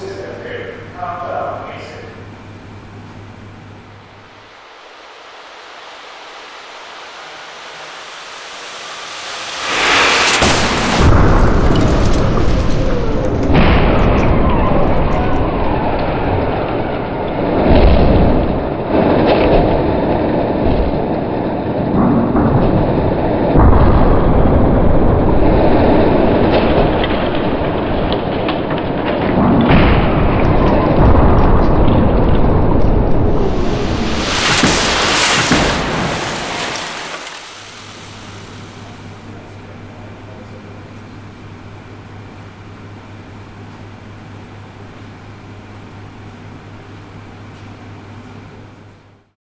system